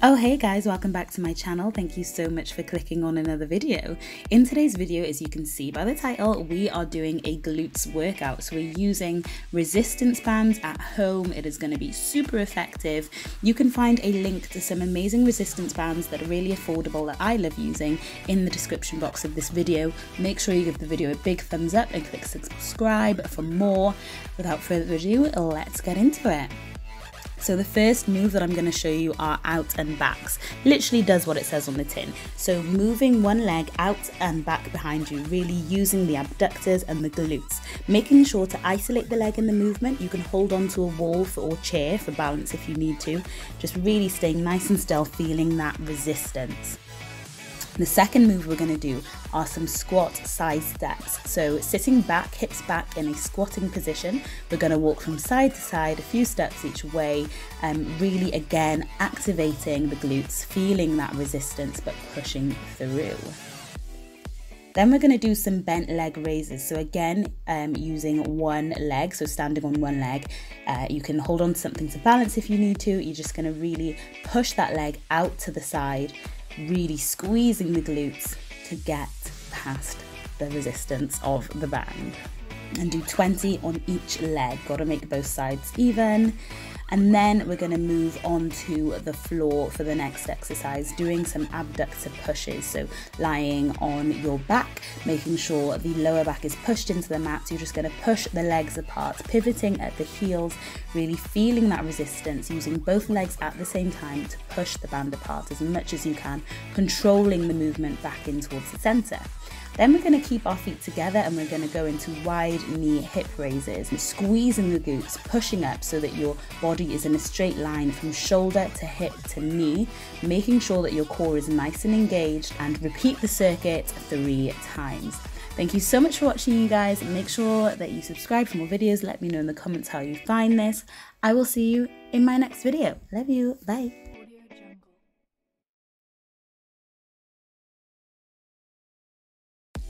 Oh hey guys, welcome back to my channel. Thank you so much for clicking on another video. In today's video, as you can see by the title, we are doing a glutes workout. So we're using resistance bands at home. It is going to be super effective. You can find a link to some amazing resistance bands that are really affordable that I love using in the description box of this video. Make sure you give the video a big thumbs up and click subscribe for more. Without further ado, let's get into it. So the first move that I'm going to show you are out and backs. Literally does what it says on the tin. So moving one leg out and back behind you, really using the abductors and the glutes. Making sure to isolate the leg in the movement. You can hold onto a wall for, or chair for balance if you need to. Just really staying nice and still, feeling that resistance. The second move we're going to do are some squat side steps. So sitting back, hips back in a squatting position, we're going to walk from side to side, a few steps each way, um, really again activating the glutes, feeling that resistance but pushing through. Then we're going to do some bent leg raises. So again, um, using one leg, so standing on one leg, uh, you can hold on to something to balance if you need to. You're just going to really push that leg out to the side, really squeezing the glutes to get past the resistance of the band. And do 20 on each leg, gotta make both sides even and then we're going to move on to the floor for the next exercise doing some abductor pushes. So lying on your back making sure the lower back is pushed into the mat. So you're just going to push the legs apart pivoting at the heels really feeling that resistance using both legs at the same time to push the band apart as much as you can controlling the movement back in towards the center. Then we're going to keep our feet together and we're going to go into wide knee hip raises, squeezing the glutes, pushing up so that your body is in a straight line from shoulder to hip to knee, making sure that your core is nice and engaged and repeat the circuit three times. Thank you so much for watching you guys. Make sure that you subscribe for more videos. Let me know in the comments how you find this. I will see you in my next video. Love you. Bye.